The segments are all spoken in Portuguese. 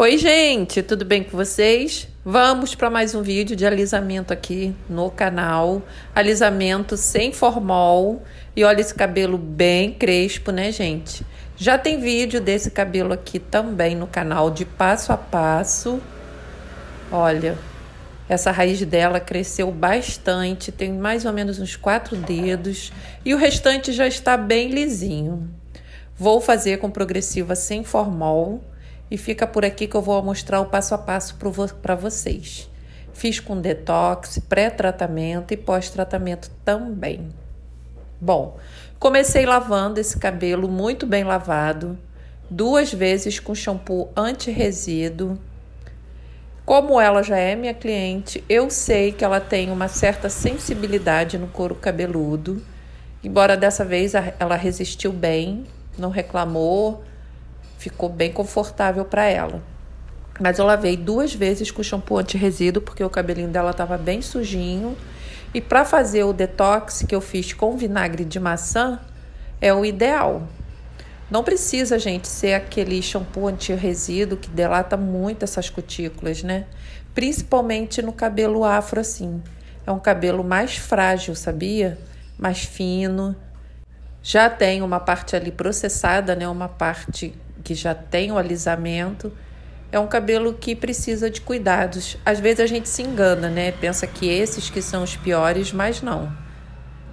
Oi, gente, tudo bem com vocês? Vamos para mais um vídeo de alisamento aqui no canal. Alisamento sem formol. E olha esse cabelo bem crespo, né, gente? Já tem vídeo desse cabelo aqui também no canal de passo a passo. Olha, essa raiz dela cresceu bastante, tem mais ou menos uns quatro dedos e o restante já está bem lisinho. Vou fazer com progressiva sem formol e fica por aqui que eu vou mostrar o passo a passo para vocês. Fiz com detox, pré-tratamento e pós-tratamento também. Bom, comecei lavando esse cabelo muito bem lavado, duas vezes com shampoo anti-resíduo. Como ela já é minha cliente, eu sei que ela tem uma certa sensibilidade no couro cabeludo. Embora dessa vez ela resistiu bem, não reclamou, ficou bem confortável para ela. Mas eu lavei duas vezes com shampoo anti-resíduo porque o cabelinho dela estava bem sujinho. E para fazer o detox que eu fiz com vinagre de maçã é o ideal. Não precisa, gente, ser aquele shampoo anti-resíduo que delata muito essas cutículas, né? Principalmente no cabelo afro assim. É um cabelo mais frágil, sabia? Mais fino. Já tem uma parte ali processada, né? Uma parte que já tem o alisamento, é um cabelo que precisa de cuidados. Às vezes a gente se engana, né? Pensa que esses que são os piores, mas não.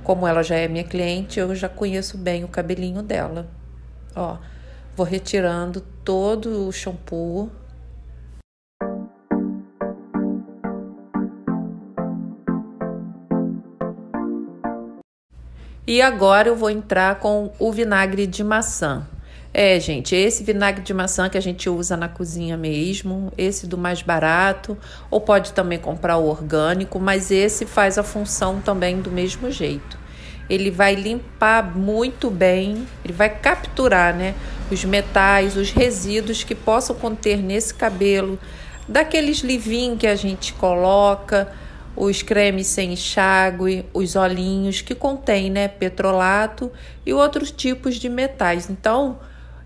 Como ela já é minha cliente, eu já conheço bem o cabelinho dela. Ó, vou retirando todo o shampoo. E agora eu vou entrar com o vinagre de maçã. É, gente, esse vinagre de maçã que a gente usa na cozinha mesmo, esse do mais barato, ou pode também comprar o orgânico, mas esse faz a função também do mesmo jeito. Ele vai limpar muito bem, ele vai capturar, né, os metais, os resíduos que possam conter nesse cabelo, daqueles livinhos que a gente coloca, os cremes sem enxágue, os olhinhos que contém, né, petrolato e outros tipos de metais. Então,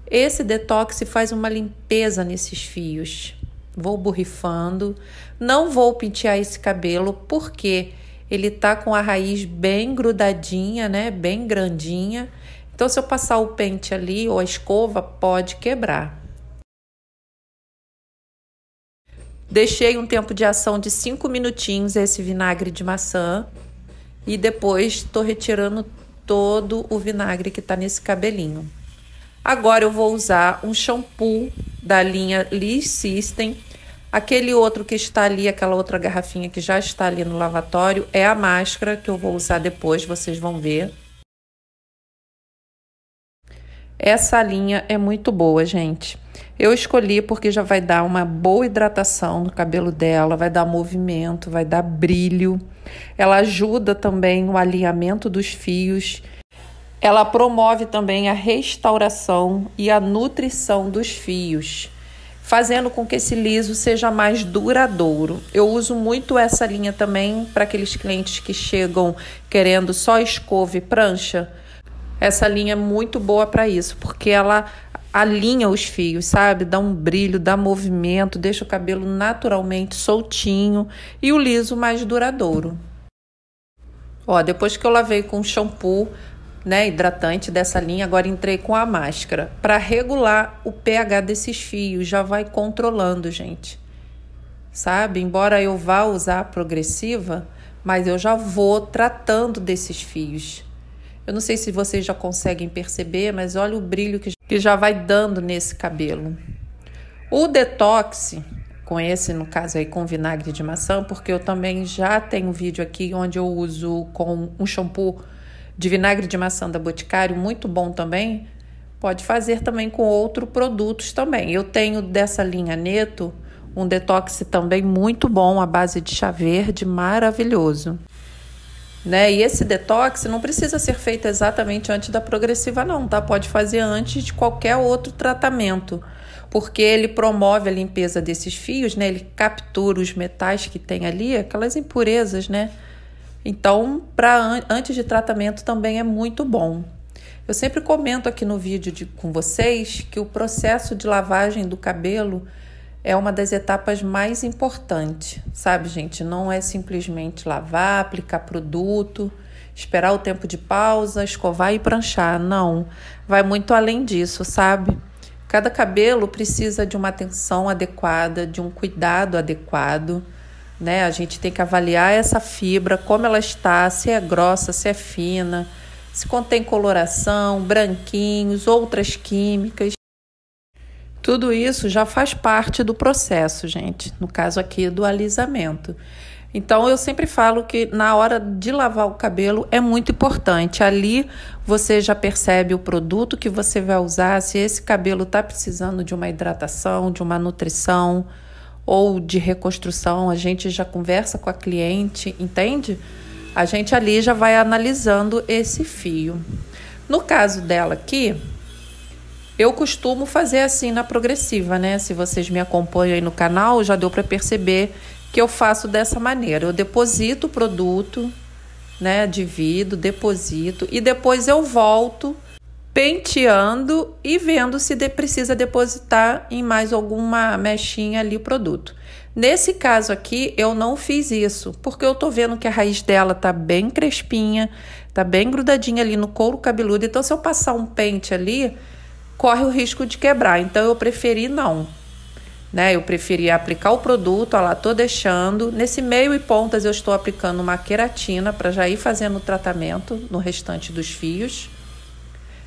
esse detox faz uma limpeza nesses fios. Vou borrifando, não vou pentear esse cabelo porque ele tá com a raiz bem grudadinha, né? Bem grandinha. Então, se eu passar o pente ali ou a escova, pode quebrar. Deixei um tempo de ação de 5 minutinhos esse vinagre de maçã e depois estou retirando todo o vinagre que está nesse cabelinho. Agora eu vou usar um shampoo da linha Lee System. Aquele outro que está ali, aquela outra garrafinha que já está ali no lavatório, é a máscara que eu vou usar depois, vocês vão ver. Essa linha é muito boa, gente. Eu escolhi porque já vai dar uma boa hidratação no cabelo dela, vai dar movimento, vai dar brilho. Ela ajuda também no alinhamento dos fios ela promove também a restauração e a nutrição dos fios, fazendo com que esse liso seja mais duradouro. Eu uso muito essa linha também para aqueles clientes que chegam querendo só escova e prancha. Essa linha é muito boa para isso, porque ela alinha os fios, sabe? Dá um brilho, dá movimento, deixa o cabelo naturalmente soltinho e o liso mais duradouro. Ó, depois que eu lavei com shampoo, né, hidratante dessa linha, agora entrei com a máscara para regular o pH desses fios, já vai controlando, gente. Sabe? Embora eu vá usar a progressiva, mas eu já vou tratando desses fios. Eu não sei se vocês já conseguem perceber, mas olha o brilho que, que já vai dando nesse cabelo. O detox, com esse, no caso aí, com vinagre de maçã, porque eu também já tenho um vídeo aqui onde eu uso com um shampoo de vinagre de maçã da Boticário, muito bom também. Pode fazer também com outros produtos também. Eu tenho dessa linha Neto um detox também muito bom, à base de chá verde, maravilhoso. Né? E esse detox não precisa ser feito exatamente antes da progressiva, não, tá? Pode fazer antes de qualquer outro tratamento, porque ele promove a limpeza desses fios, né? Ele captura os metais que tem ali, aquelas impurezas, né? Então, para antes de tratamento também é muito bom. Eu sempre comento aqui no vídeo de, com vocês que o processo de lavagem do cabelo é uma das etapas mais importantes, sabe, gente? Não é simplesmente lavar, aplicar produto, esperar o tempo de pausa, escovar e pranchar. Não, vai muito além disso, sabe? Cada cabelo precisa de uma atenção adequada, de um cuidado adequado, né? A gente tem que avaliar essa fibra, como ela está, se é grossa, se é fina, se contém coloração, branquinhos, outras químicas. Tudo isso já faz parte do processo, gente. No caso aqui do alisamento. Então eu sempre falo que na hora de lavar o cabelo é muito importante. Ali você já percebe o produto que você vai usar, se esse cabelo está precisando de uma hidratação, de uma nutrição ou de reconstrução. A gente já conversa com a cliente, entende? A gente ali já vai analisando esse fio. No caso dela aqui, eu costumo fazer assim na progressiva, né? Se vocês me acompanham aí no canal, já deu para perceber que eu faço dessa maneira. Eu deposito o produto, né? Divido, deposito e depois eu volto penteando e vendo se de, precisa depositar em mais alguma mechinha ali o produto. Nesse caso aqui, eu não fiz isso, porque eu tô vendo que a raiz dela tá bem crespinha, tá bem grudadinha ali no couro cabeludo. Então, se eu passar um pente ali, corre o risco de quebrar. Então eu preferi não. Né? Eu preferi aplicar o produto, ó lá, tô deixando. Nesse meio e pontas eu estou aplicando uma queratina para já ir fazendo o tratamento no restante dos fios.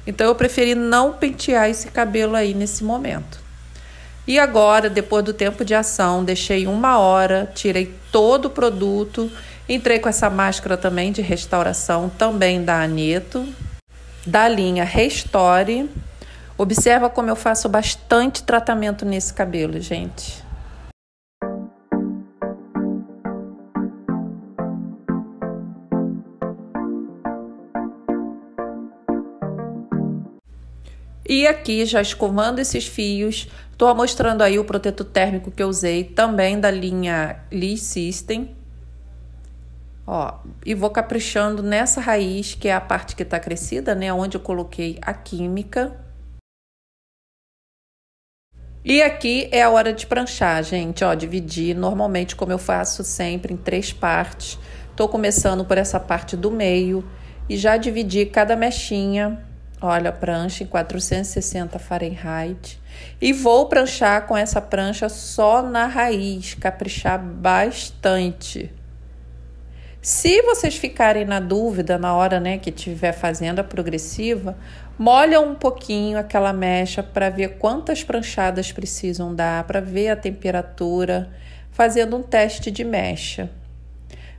Então eu preferi não pentear esse cabelo aí nesse momento. E agora, depois do tempo de ação, deixei uma hora, tirei todo o produto, entrei com essa máscara também de restauração, também da Aneto, da linha Restore Observa como eu faço bastante tratamento nesse cabelo, gente. E aqui, já escovando esses fios, estou mostrando aí o protetor térmico que eu usei, também da linha Lee System. Ó, e vou caprichando nessa raiz, que é a parte que está crescida, né? Onde eu coloquei a química. E aqui é a hora de pranchar, gente. Ó, dividir normalmente, como eu faço sempre, em três partes. Tô começando por essa parte do meio e já dividi cada mechinha. Olha, a prancha em 460 Fahrenheit. E vou pranchar com essa prancha só na raiz, caprichar bastante. Se vocês ficarem na dúvida na hora né, que estiver fazendo a progressiva, molha um pouquinho aquela mecha para ver quantas pranchadas precisam dar, para ver a temperatura, fazendo um teste de mecha.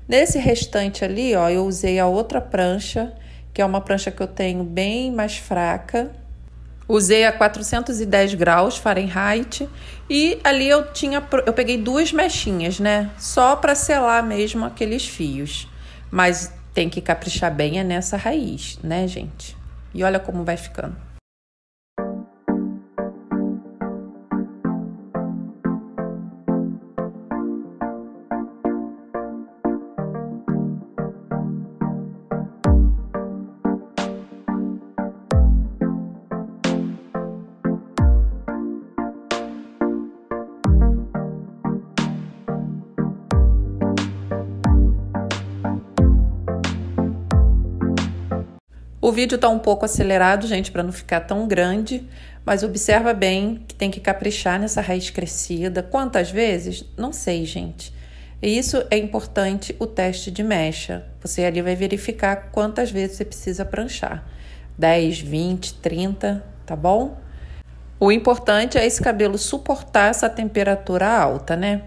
Nesse restante ali, ó, eu usei a outra prancha, que é uma prancha que eu tenho bem mais fraca. Usei a 410 graus Fahrenheit e ali eu tinha eu peguei duas mechinhas, né? Só para selar mesmo aqueles fios. Mas tem que caprichar bem é nessa raiz, né, gente? E olha como vai ficando. O vídeo está um pouco acelerado, gente, para não ficar tão grande, mas observa bem que tem que caprichar nessa raiz crescida. Quantas vezes? Não sei, gente. E isso é importante o teste de mecha. Você ali vai verificar quantas vezes você precisa pranchar. 10, 20, 30, tá bom? O importante é esse cabelo suportar essa temperatura alta, né?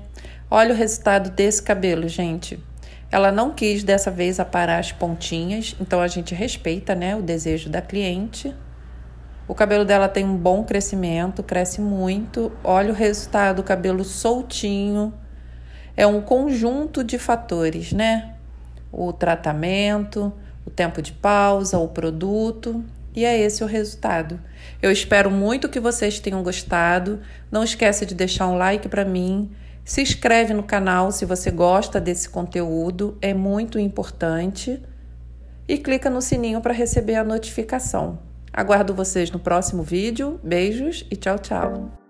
Olha o resultado desse cabelo, gente. Ela não quis dessa vez aparar as pontinhas, então a gente respeita, né, o desejo da cliente. O cabelo dela tem um bom crescimento, cresce muito. Olha o resultado, o cabelo soltinho. É um conjunto de fatores, né? O tratamento, o tempo de pausa, o produto. E é esse o resultado. Eu espero muito que vocês tenham gostado. Não esqueça de deixar um like para mim se inscreve no canal se você gosta desse conteúdo, é muito importante. E clica no sininho para receber a notificação. Aguardo vocês no próximo vídeo. Beijos e tchau, tchau.